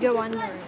go under